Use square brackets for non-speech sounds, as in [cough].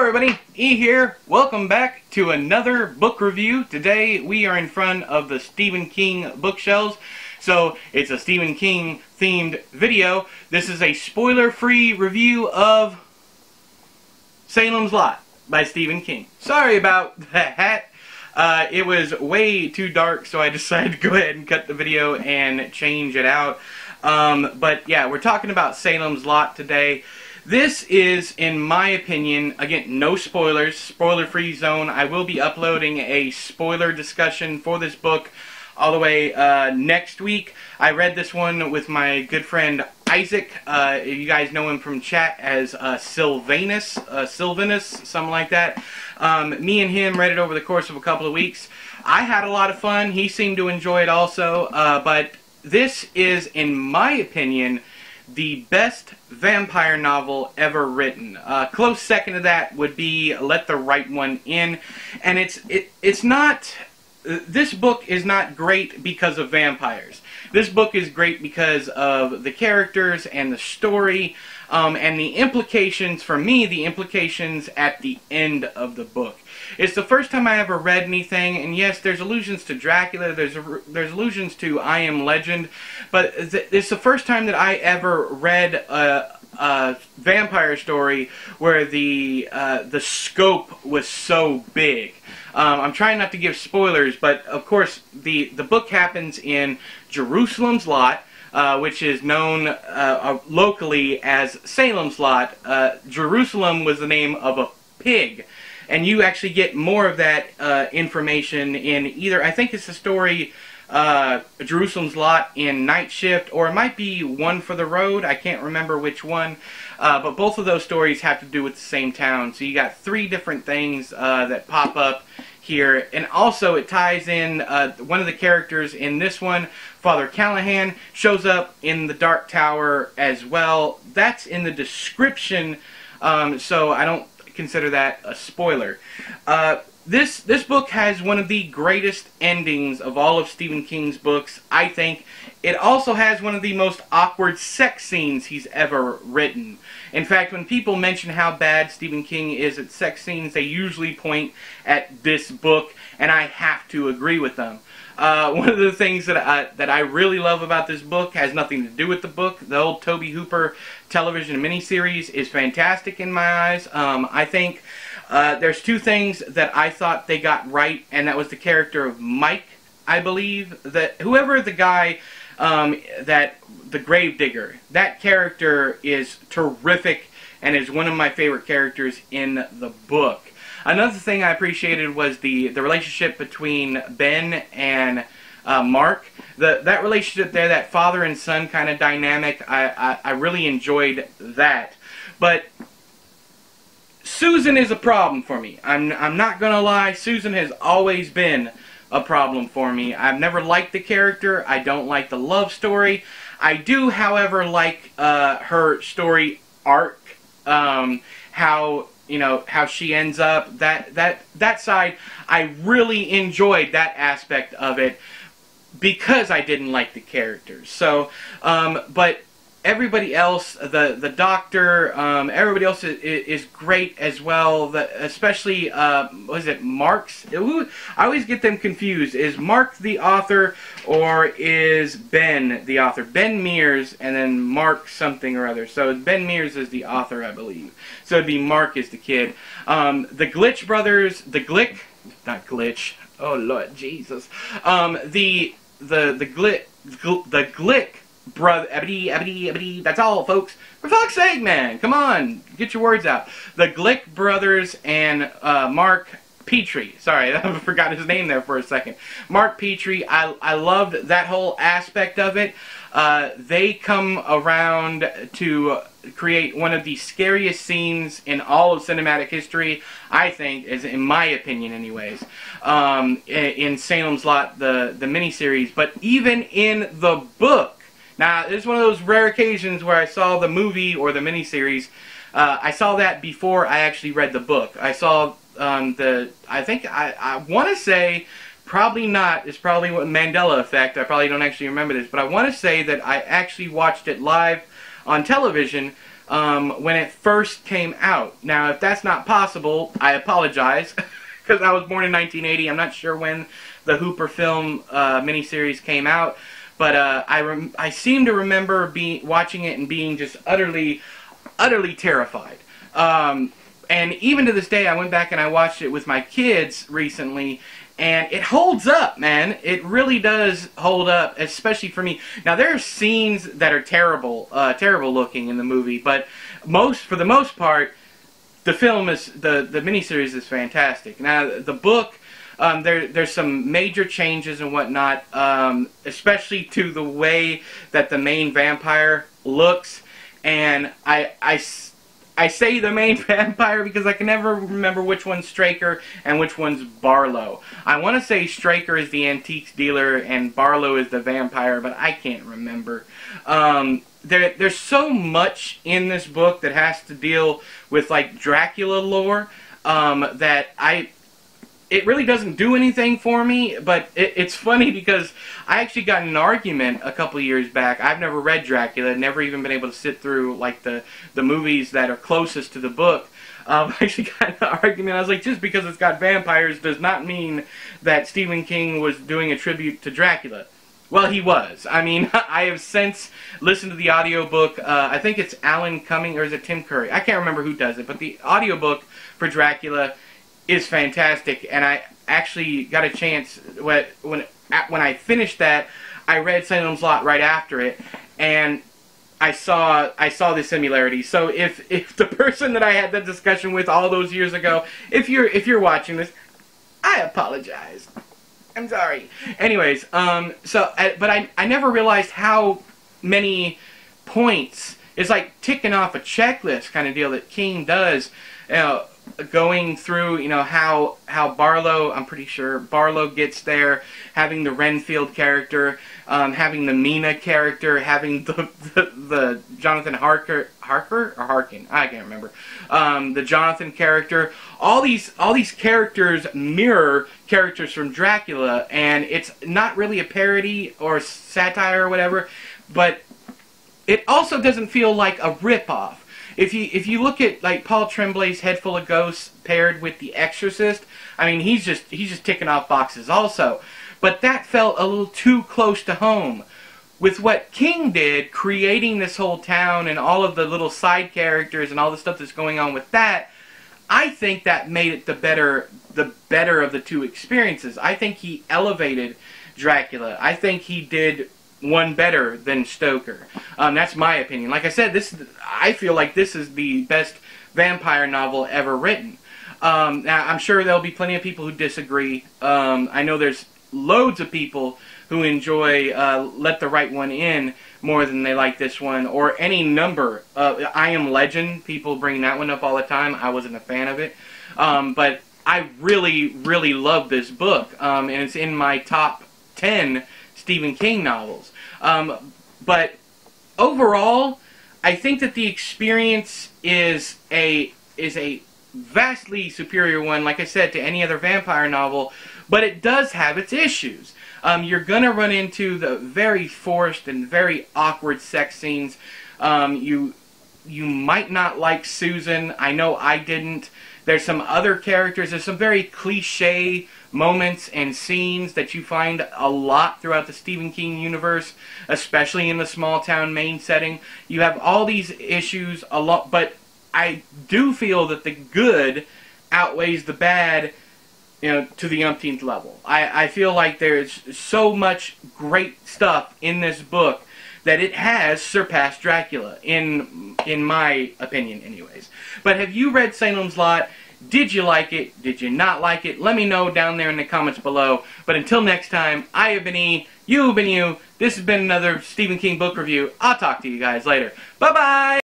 everybody, E here. Welcome back to another book review. Today we are in front of the Stephen King bookshelves. So it's a Stephen King themed video. This is a spoiler-free review of Salem's Lot by Stephen King. Sorry about [laughs] that. Uh, it was way too dark, so I decided to go ahead and cut the video and change it out. Um, but yeah, we're talking about Salem's Lot today. This is, in my opinion, again, no spoilers, spoiler-free zone. I will be uploading a spoiler discussion for this book all the way uh, next week. I read this one with my good friend Isaac. Uh, you guys know him from chat as uh, Sylvanus, uh, Sylvanus, something like that. Um, me and him read it over the course of a couple of weeks. I had a lot of fun. He seemed to enjoy it also. Uh, but this is, in my opinion, the best vampire novel ever written. Uh, close second to that would be Let the Right One In, and it's it it's not. This book is not great because of vampires. This book is great because of the characters and the story, um, and the implications. For me, the implications at the end of the book. It's the first time I ever read anything, and yes, there's allusions to Dracula, there's there's allusions to I Am Legend, but it's the first time that I ever read a, a vampire story where the uh, the scope was so big. Um, I'm trying not to give spoilers, but of course the the book happens in Jerusalem's Lot. Uh, which is known uh, uh locally as Salem's Lot. Uh, Jerusalem was the name of a pig and you actually get more of that uh, information in either I think it's the story uh, Jerusalem's Lot in Night Shift, or it might be One for the Road. I can't remember which one, uh, but both of those stories have to do with the same town. So you got three different things uh, that pop up here, and also it ties in uh, one of the characters in this one. Father Callahan shows up in the Dark Tower as well. That's in the description. Um, so I don't consider that a spoiler. Uh, this this book has one of the greatest endings of all of Stephen King's books, I think. It also has one of the most awkward sex scenes he's ever written. In fact, when people mention how bad Stephen King is at sex scenes, they usually point at this book, and I have to agree with them. Uh, one of the things that I, that I really love about this book has nothing to do with the book. The old Tobe Hooper television miniseries is fantastic in my eyes. Um, I think uh, there's two things that I thought they got right, and that was the character of Mike, I believe. That whoever the guy um, that the Gravedigger, that character is terrific and is one of my favorite characters in the book. Another thing I appreciated was the, the relationship between Ben and uh, Mark. The, that relationship there, that father and son kind of dynamic, I, I, I really enjoyed that. But Susan is a problem for me. I'm, I'm not going to lie. Susan has always been a problem for me. I've never liked the character. I don't like the love story. I do, however, like uh, her story arc. Um, how you know how she ends up that that that side I really enjoyed that aspect of it because I didn't like the characters. So um, but everybody else, the the doctor, um, everybody else is, is, great as well. The, especially, uh, was it Mark's? I always get them confused. Is Mark the author or is Ben the author? Ben Mears and then Mark something or other. So Ben Mears is the author, I believe. So it'd be Mark is the kid. Um, the Glitch brothers, the Glick, not Glitch. Oh Lord Jesus. Um, the the the Glick, the Glick brother, ebony, ebony, ebony. That's all, folks. For fuck's sake, man, come on, get your words out. The Glick brothers and uh, Mark Petrie. Sorry, [laughs] I forgot his name there for a second. Mark Petrie. I I loved that whole aspect of it. Uh, they come around to create one of the scariest scenes in all of cinematic history, I think, is in my opinion anyways, um, in Salem's Lot, the, the miniseries. But even in the book, now, this is one of those rare occasions where I saw the movie or the miniseries. Uh, I saw that before I actually read the book. I saw um, the, I think, I, I want to say, probably not, it's probably what Mandela effect, I probably don't actually remember this, but I want to say that I actually watched it live on television um, when it first came out. Now, if that's not possible, I apologize, [laughs] because I was born in 1980. I'm not sure when the Hooper film uh, miniseries came out, but uh, I, I seem to remember being watching it and being just utterly, utterly terrified. Um, and even to this day, I went back and I watched it with my kids recently, and it holds up, man. It really does hold up, especially for me. Now there are scenes that are terrible, uh, terrible looking in the movie, but most, for the most part, the film is the the miniseries is fantastic. Now the book. Um, there, there's some major changes and whatnot, um, especially to the way that the main vampire looks. And I, I, I say the main [laughs] vampire because I can never remember which one's Straker and which one's Barlow. I want to say Straker is the antiques dealer and Barlow is the vampire, but I can't remember. Um, there, there's so much in this book that has to deal with like Dracula lore um, that I it really doesn't do anything for me, but it, it's funny because I actually got an argument a couple years back. I've never read Dracula, never even been able to sit through like the, the movies that are closest to the book. Um, [laughs] I actually got an argument. I was like, just because it's got vampires does not mean that Stephen King was doing a tribute to Dracula. Well, he was. I mean, [laughs] I have since listened to the audiobook. Uh, I think it's Alan Cumming, or is it Tim Curry? I can't remember who does it, but the audiobook for Dracula is fantastic, and I actually got a chance when when when I finished that, I read Salem's Lot right after it, and I saw I saw the similarity. So if [laughs] if the person that I had that discussion with all those years ago, if you're if you're watching this, I apologize. I'm sorry. Anyways, um, so but I I never realized how many points. It's like ticking off a checklist kind of deal that King does. You know, going through, you know, how how Barlow, I'm pretty sure Barlow gets there, having the Renfield character, um, having the Mina character, having the the, the Jonathan Harker Harker or Harkin, I can't remember, um, the Jonathan character. All these all these characters mirror characters from Dracula, and it's not really a parody or satire or whatever, but it also doesn't feel like a ripoff if you if you look at like Paul Tremblay's Head Full of Ghosts paired with The Exorcist, I mean he's just he's just ticking off boxes also. But that felt a little too close to home. With what King did, creating this whole town and all of the little side characters and all the stuff that's going on with that, I think that made it the better the better of the two experiences. I think he elevated Dracula. I think he did one better than Stoker. Um, that's my opinion. Like I said, this I feel like this is the best vampire novel ever written. Um, now, I'm sure there'll be plenty of people who disagree. Um, I know there's loads of people who enjoy uh, Let the Right One In more than they like this one, or any number. Uh, I Am Legend, people bring that one up all the time. I wasn't a fan of it. Um, but I really, really love this book, um, and it's in my top 10 Stephen King novels. Um, but overall, I think that the experience is a is a vastly superior one, like I said, to any other vampire novel, but it does have its issues. Um, you're going to run into the very forced and very awkward sex scenes. Um, you you might not like Susan. I know I didn't. There's some other characters. There's some very cliche moments and scenes that you find a lot throughout the Stephen King universe, especially in the small town Maine setting. You have all these issues a lot, but I do feel that the good outweighs the bad, you know, to the umpteenth level. I, I feel like there's so much great stuff in this book that it has surpassed Dracula in in my opinion anyways. But have you read Salem's Lot? Did you like it? Did you not like it? Let me know down there in the comments below. But until next time, I have been E, you have been you. This has been another Stephen King book review. I'll talk to you guys later. Bye-bye!